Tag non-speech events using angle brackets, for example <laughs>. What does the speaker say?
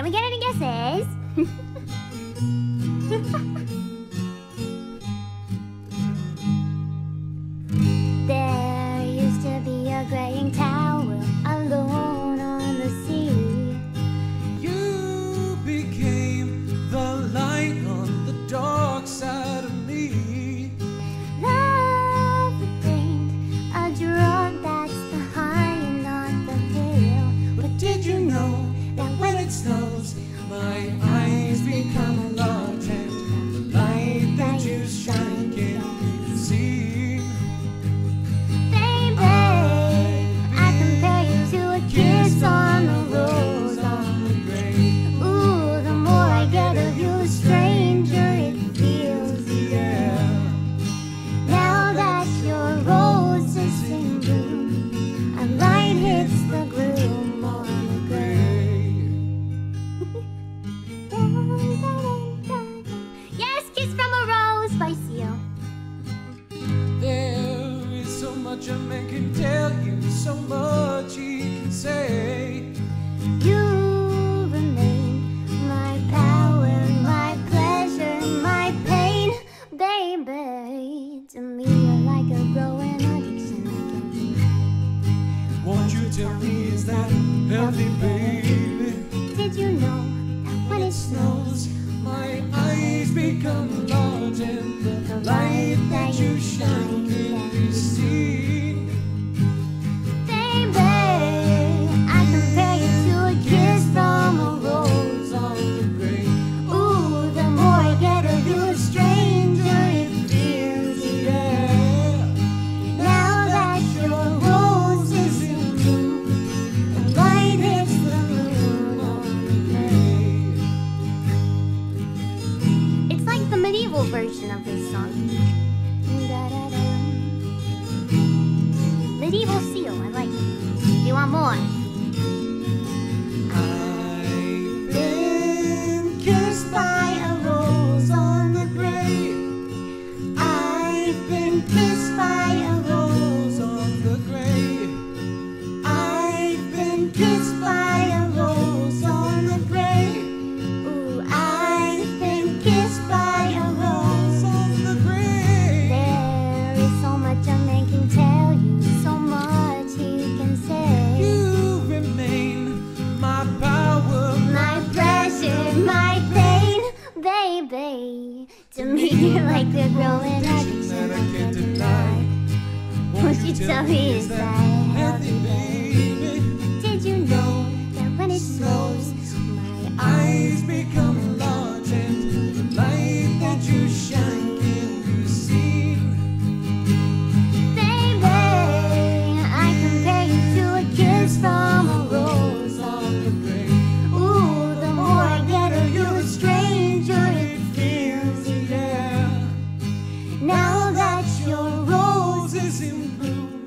Can we get any guesses? <laughs> there used to be a graying much a man can tell you, so much he can say. You remain my power, my pleasure, my pain, baby. To me, you're like a growing addiction I can't deny. Won't you tell me is that healthy, baby? Did you know that when it snows, Snows, my eyes become large and the light that you shine version of this song. Medieval seal, I like it. You want more? baby. To me, <laughs> like a growing addiction that I can't deny. Won't you tell me it's that healthy, baby? Did you know that when it snows, my eyes become your roses in bloom.